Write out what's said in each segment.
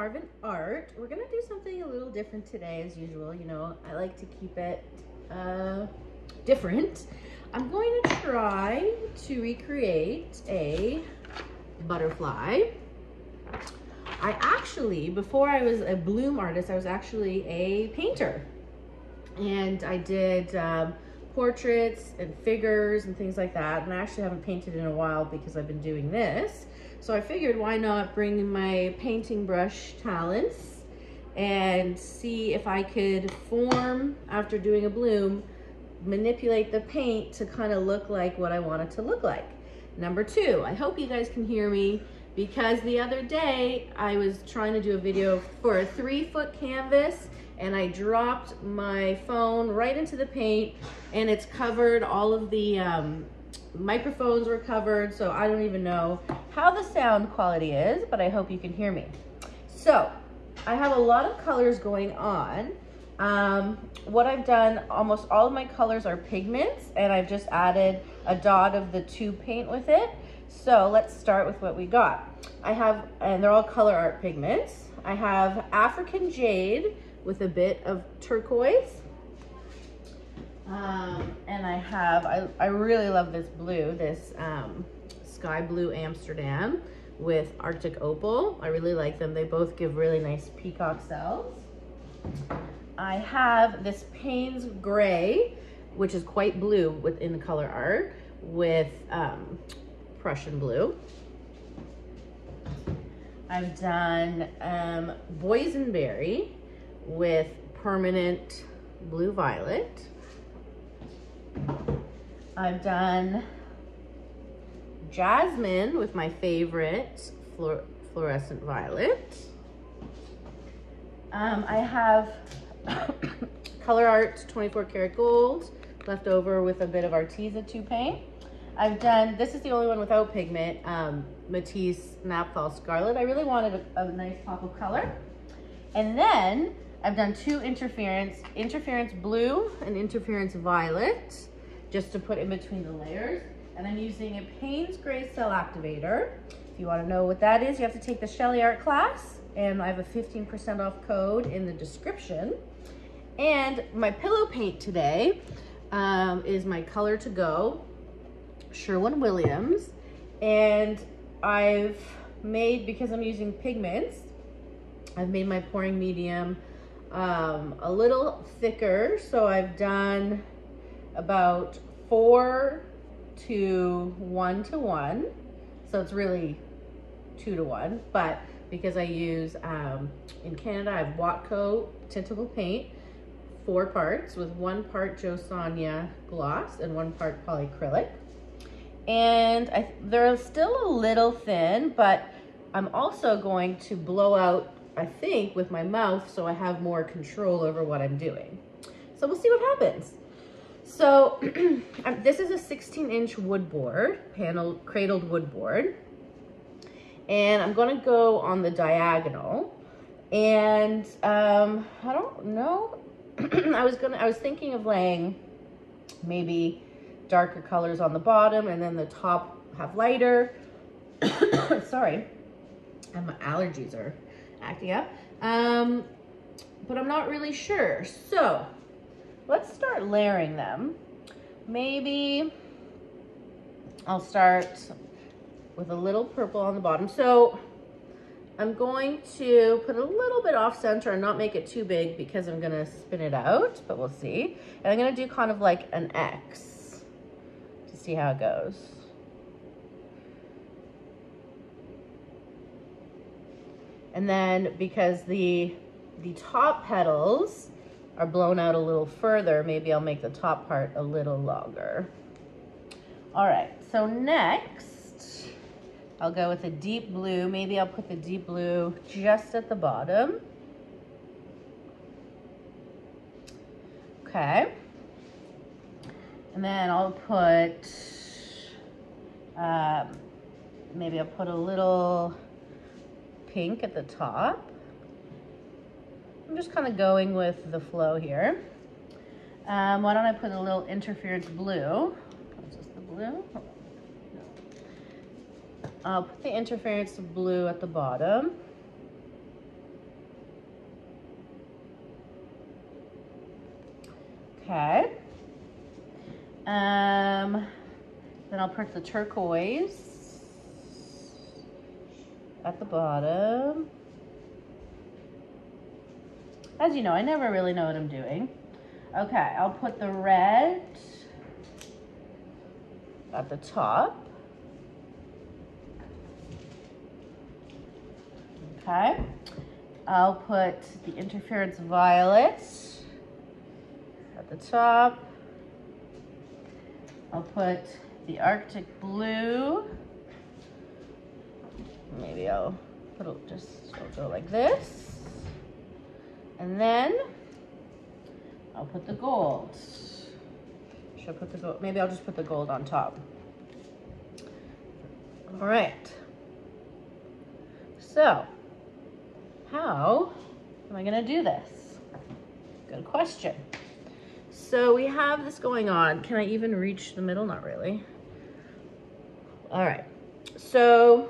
Marvin Art. We're gonna do something a little different today as usual. You know, I like to keep it uh, different. I'm going to try to recreate a butterfly. I actually, before I was a bloom artist, I was actually a painter. And I did um, portraits and figures and things like that. And I actually haven't painted in a while because I've been doing this. So I figured why not bring my painting brush talents and see if I could form, after doing a bloom, manipulate the paint to kind of look like what I want it to look like. Number two, I hope you guys can hear me because the other day I was trying to do a video for a three foot canvas and I dropped my phone right into the paint and it's covered all of the um, microphones were covered so I don't even know how the sound quality is but I hope you can hear me. So I have a lot of colors going on. Um, what I've done almost all of my colors are pigments and I've just added a dot of the tube paint with it. So let's start with what we got. I have and they're all color art pigments. I have African Jade with a bit of turquoise. Um, and I have, I, I really love this blue, this um, sky blue Amsterdam with Arctic Opal. I really like them. They both give really nice peacock cells. I have this Payne's Gray, which is quite blue within the color art with um, Prussian blue. I've done um, Boysenberry, with permanent blue violet. I've done jasmine with my favorite fluor fluorescent violet. Um, I have Color Art 24 karat gold left over with a bit of Arteza 2 paint. I've done, this is the only one without pigment, um, Matisse Naphthol Scarlet. I really wanted a, a nice pop of color. And then I've done two interference, interference blue and interference violet, just to put in between the layers. And I'm using a Payne's Gray Cell Activator. If you wanna know what that is, you have to take the SheleeArt class, and I have a 15% off code in the description. And my pillow paint today um, is my Color to Go, Sherwin-Williams. And I've made, because I'm using pigments, I've made my pouring medium um, a little thicker. So I've done about four to one to one. So it's really two to one, but because I use, um, in Canada, I have Watco tintable paint, four parts with one part Jo Sonja gloss and one part polyacrylic. And I, they're still a little thin, but I'm also going to blow out I think, with my mouth so I have more control over what I'm doing. So we'll see what happens. So um, this is a 16 inch wood board, panel cradled wood board. And I'm gonna go on the diagonal. And um, I don't know. I was gonna, I was thinking of laying maybe darker colors on the bottom and then the top have lighter. Sorry, and my allergies are acting up. Um, but I'm not really sure. So let's start layering them. Maybe I'll start with a little purple on the bottom. So I'm going to put a little bit off center and not make it too big because I'm gonna spin it out, but we'll see. And I'm gonna do kind of like an X to see how it goes. And then because the, the top petals are blown out a little further, maybe I'll make the top part a little longer. All right, so next, I'll go with a deep blue. Maybe I'll put the deep blue just at the bottom. Okay. And then I'll put, um, maybe I'll put a little pink at the top. I'm just kind of going with the flow here. Um, why don't I put a little interference blue? Is this the blue? No. I'll put the interference blue at the bottom. Okay. Um, then I'll put the turquoise at the bottom. As you know, I never really know what I'm doing. Okay, I'll put the red at the top. Okay. I'll put the interference violet at the top. I'll put the Arctic blue. Maybe I'll put it just I'll go like this. And then I'll put the gold. Should I put the gold? Maybe I'll just put the gold on top. All right. So, how am I gonna do this? Good question. So we have this going on. Can I even reach the middle? Not really. All right. So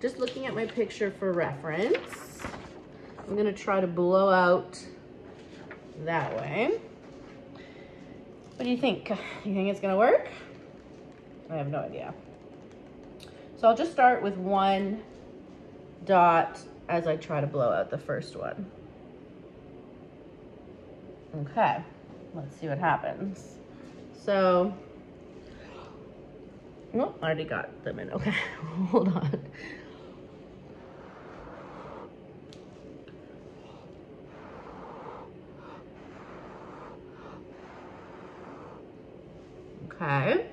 just looking at my picture for reference, I'm gonna try to blow out that way. What do you think? You think it's gonna work? I have no idea. So I'll just start with one dot as I try to blow out the first one. Okay, let's see what happens. So, nope, I already got them in. Okay, hold on. Okay.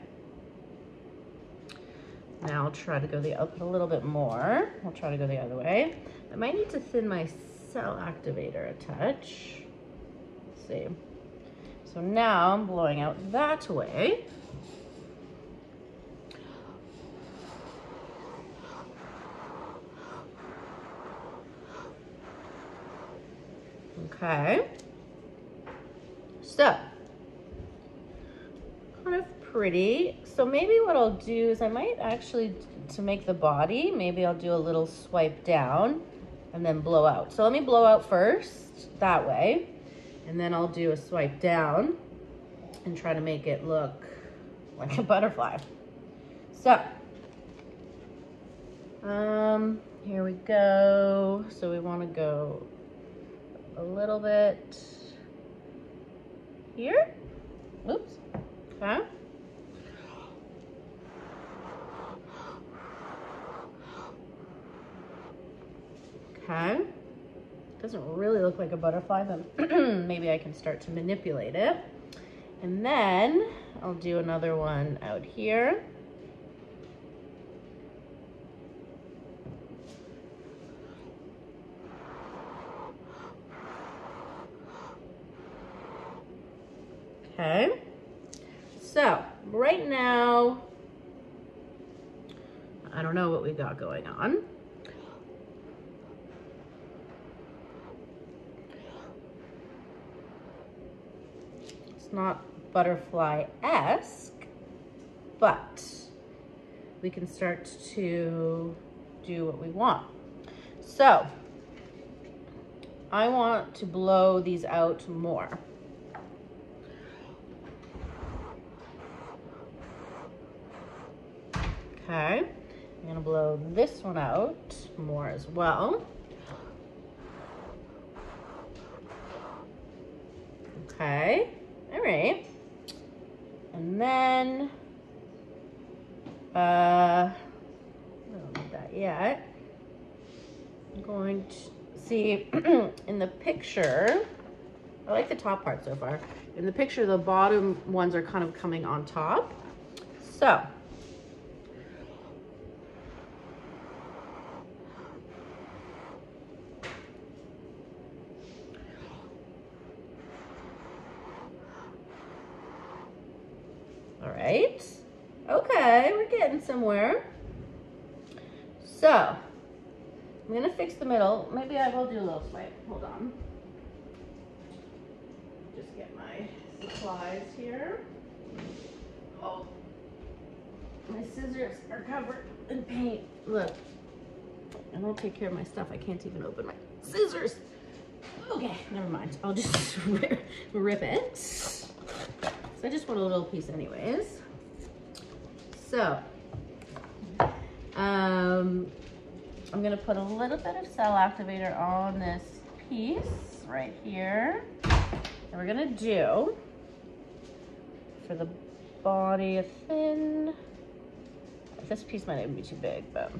Now I'll try to go the, I'll a little bit more. I'll try to go the other way. I might need to thin my cell activator a touch. Let's see. So now I'm blowing out that way. Okay. So, kind of pretty. So maybe what I'll do is I might actually, to make the body, maybe I'll do a little swipe down and then blow out. So let me blow out first, that way. And then I'll do a swipe down and try to make it look like a butterfly. So, um, here we go. So we wanna go a little bit here. Oops, okay. Okay. Doesn't really look like a butterfly, but maybe I can start to manipulate it. And then I'll do another one out here. Okay. So right now, I don't know what we got going on. Not butterfly-esque, but we can start to do what we want. So I want to blow these out more. Okay, I'm gonna blow this one out more as well. Okay. Right. And then, uh, I don't need that yet. I'm going to see in the picture, I like the top part so far. In the picture, the bottom ones are kind of coming on top. So, right. Okay, we're getting somewhere. So, I'm gonna fix the middle. Maybe I will do a little swipe. Hold on. Just get my supplies here. Oh, my scissors are covered in paint. Look, I don't take care of my stuff. I can't even open my scissors. Okay, never mind. I'll just rip it. So I just want a little piece anyways. So, um, I'm gonna put a little bit of cell activator on this piece right here. And we're gonna do, for the body, a thin, this piece might even be too big, but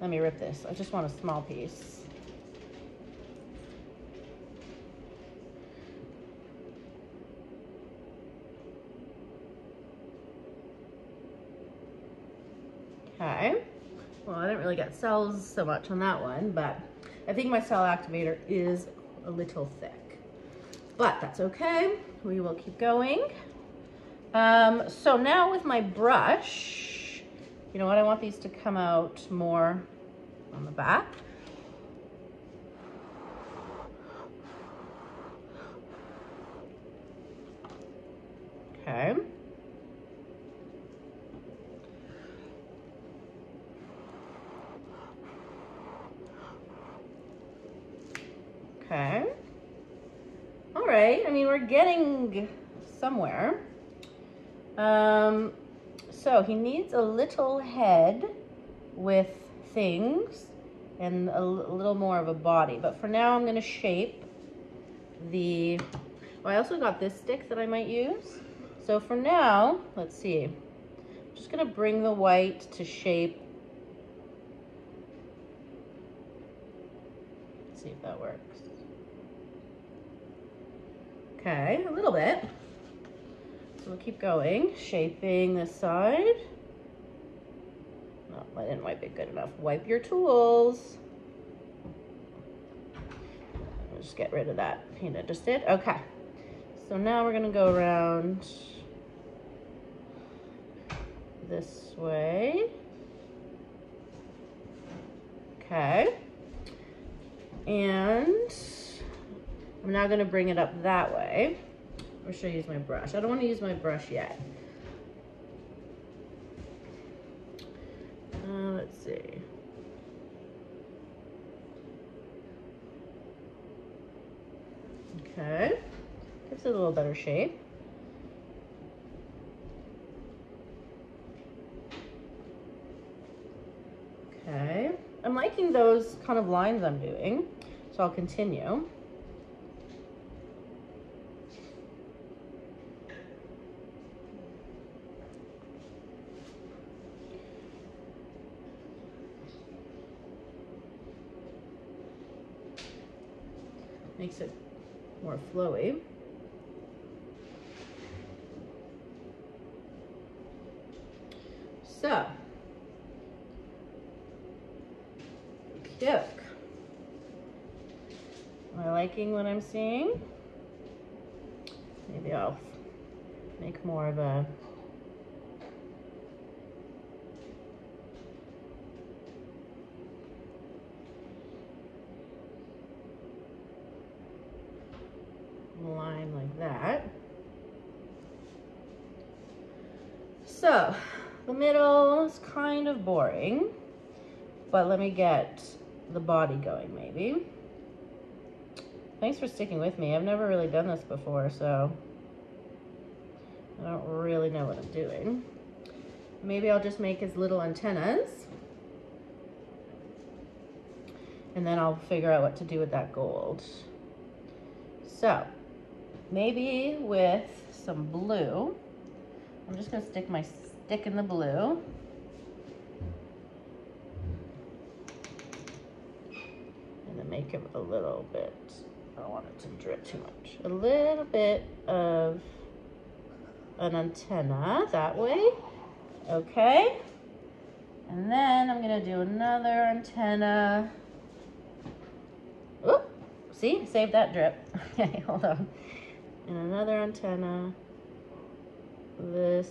let me rip this. I just want a small piece. Okay. Well, I didn't really get cells so much on that one, but I think my cell activator is a little thick. But that's okay. We will keep going. Um, so now with my brush, you know what? I want these to come out more on the back. Okay. Okay. All right. I mean, we're getting somewhere. Um, so he needs a little head with things and a little more of a body. But for now, I'm going to shape the... Oh, I also got this stick that I might use. So for now, let's see. I'm just going to bring the white to shape. Let's see if that works. Okay, a little bit. So we'll keep going, shaping this side. No, I didn't wipe it good enough. Wipe your tools. I'll just get rid of that paint I just did. Okay, so now we're gonna go around this way. Okay. And I'm now gonna bring it up that way. Or should I use my brush? I don't wanna use my brush yet. Uh, let's see. Okay, gives it a little better shape. Okay, I'm liking those kind of lines I'm doing, so I'll continue. Makes it more flowy. So, cute. Am I liking what I'm seeing? Maybe I'll make more of a line like that. So, the kind of boring, but let me get the body going maybe. Thanks for sticking with me. I've never really done this before, so I don't really know what I'm doing. Maybe I'll just make his little antennas. And then I'll figure out what to do with that gold. So, maybe with some blue. I'm just gonna stick my stick in the blue. And then make it a little bit, I don't want it to drip too much. A little bit of an antenna that way. Okay. And then I'm gonna do another antenna. Oop, see, save that drip. Okay, hold on and another antenna this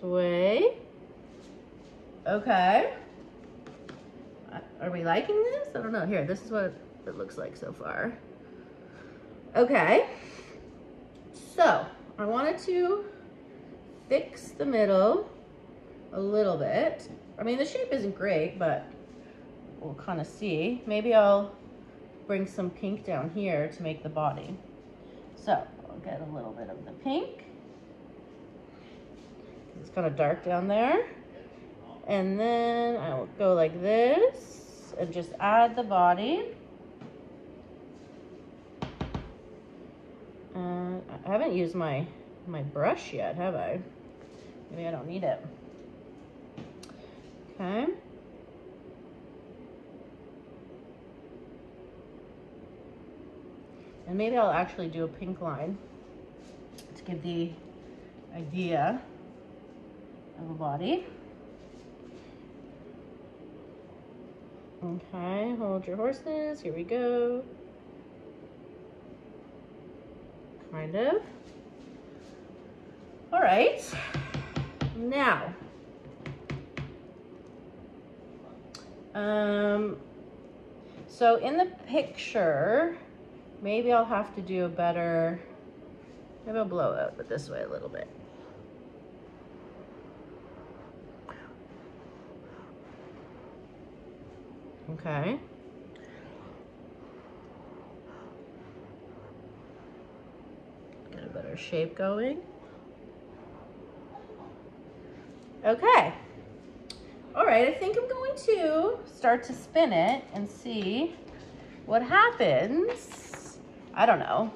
way. Okay. Are we liking this? I don't know. Here, this is what it looks like so far. Okay. So, I wanted to fix the middle a little bit. I mean, the shape isn't great, but we'll kind of see. Maybe I'll bring some pink down here to make the body. So I'll get a little bit of the pink. It's kind of dark down there. And then I will go like this and just add the body. Uh, I haven't used my, my brush yet, have I? Maybe I don't need it. Okay. And maybe I'll actually do a pink line to give the idea of a body. Okay, hold your horses. Here we go. Kind of. All right. Now, um, so in the picture, maybe I'll have to do a better, maybe I'll blow out it this way a little bit. Okay. Get a better shape going. Okay. All right, I think I'm going to start to spin it and see what happens. I don't know.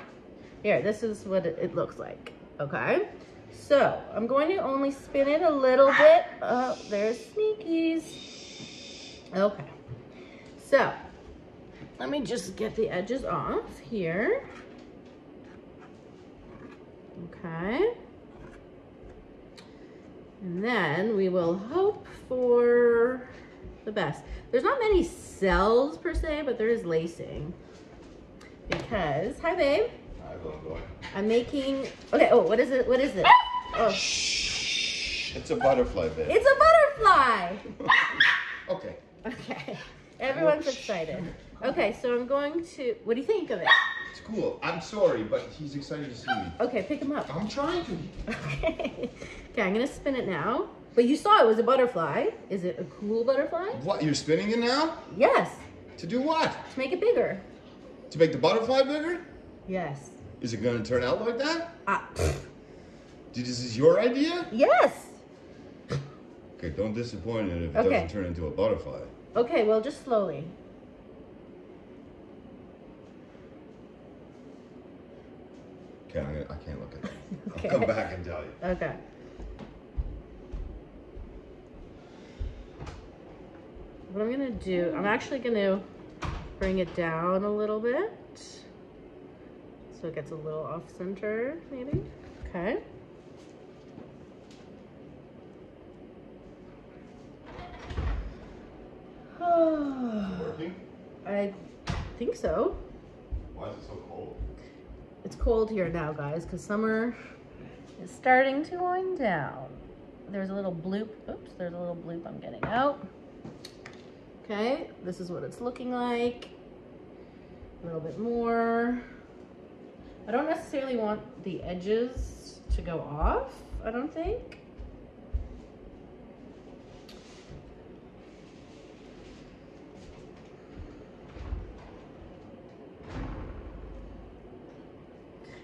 Here, this is what it looks like, okay? So, I'm going to only spin it a little bit. Oh, there's sneakies. Okay. So, let me just get the edges off here. Okay. And then we will hope for the best. There's not many cells per se, but there is lacing. Because, hi babe. Hi, little boy. I'm making, okay, oh, what is it? What is it? Ah! Oh, Shh. It's a butterfly babe. it's a butterfly. okay. Okay, everyone's excited. Okay, so I'm going to, what do you think of it? It's cool. I'm sorry, but he's excited to see me. Okay, pick him up. I'm trying to. Okay. Okay, I'm gonna spin it now. But you saw it was a butterfly. Is it a cool butterfly? What? You're spinning it now? Yes. To do what? To make it bigger. To make the butterfly bigger? Yes. Is it going to turn out like that? Ah. Did This is your idea? yes. Okay, don't disappoint it if it Okay. doesn't turn into a butterfly. Okay, well, just slowly. Okay, I'm gonna, I can't look at it. Okay. I'll come back and tell you. Okay. What I'm gonna do, I'm actually gonna bring it down a little bit. So it gets a little off center, maybe. Okay. I think so. Why is it so cold? It's cold here now, guys, because summer is starting to wind down. There's a little bloop. Oops, there's a little bloop I'm getting out. Okay, this is what it's looking like. A little bit more. I don't necessarily want the edges to go off, I don't think.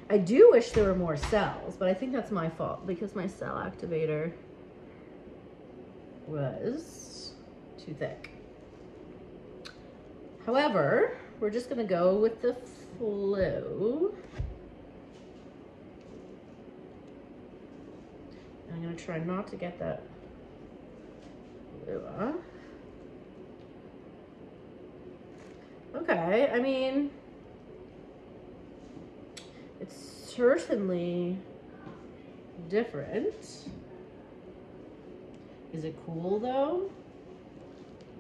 I do wish there were more cells, but I think that's my fault because my cell activator was too thick. However, we're just gonna go with the flow. I'm gonna try not to get that blue off. Okay, I mean, it's certainly different. Is it cool though?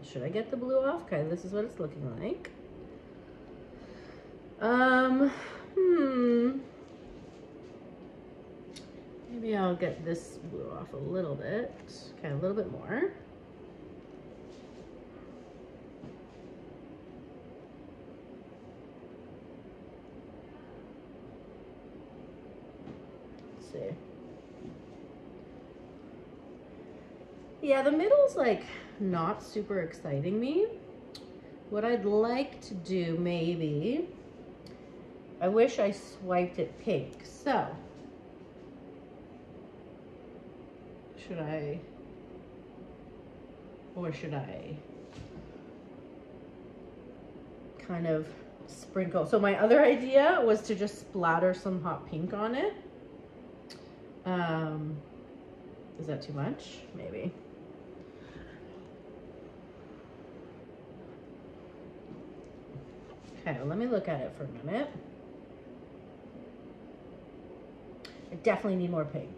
Should I get the blue off? Okay, this is what it's looking like. Um, hmm. Maybe I'll get this blue off a little bit. Okay, a little bit more. Let's see. Yeah, the middle's like not super exciting me. what I'd like to do maybe, I wish I swiped it pink. So, should I, or should I kind of sprinkle? So my other idea was to just splatter some hot pink on it. Um, is that too much? Maybe. Okay, let me look at it for a minute. I definitely need more pink.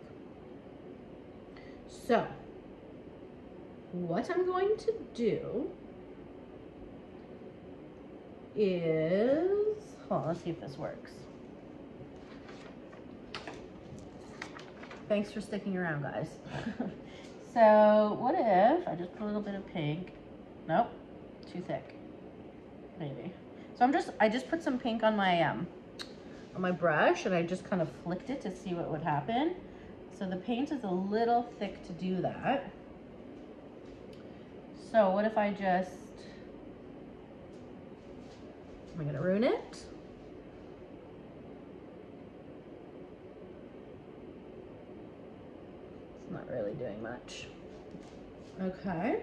So, what I'm going to do is, hold on, let's see if this works. Thanks for sticking around, guys. so, what if I just put a little bit of pink? Nope, too thick. Maybe. So I'm just, I just put some pink on my, um, on my brush and I just kind of flicked it to see what would happen. So the paint is a little thick to do that. So what if I just, am I gonna ruin it? It's not really doing much. Okay.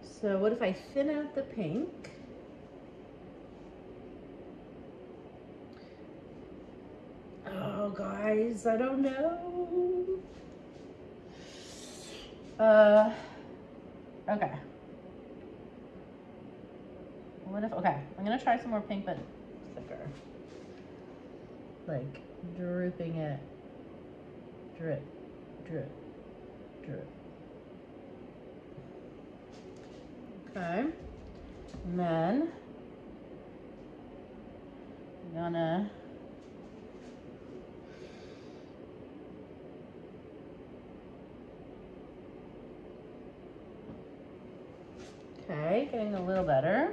So what if I thin out the pink? Oh, guys, I don't know. Uh, okay. What if, okay, I'm gonna try some more pink, but thicker. Like, drooping it. Drip, drip, drip. Okay. And then, I'm gonna Okay, getting a little better.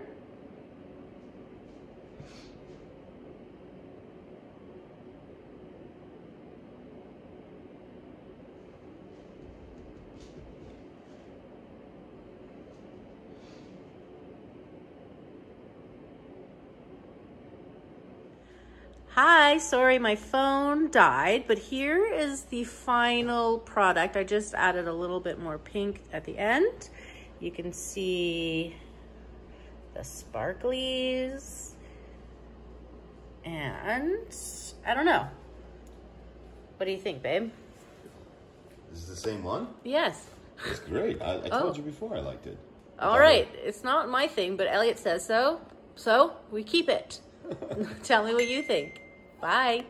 Hi, sorry my phone died, but here is the final product. I just added a little bit more pink at the end. You can see the sparklies. And I don't know. What do you think, babe? This Is the same one? Yes. It's great. I, I Oh. told you before I liked it. All right. It's not my thing, but Elliot says so. So we keep it. Tell me what you think. Bye.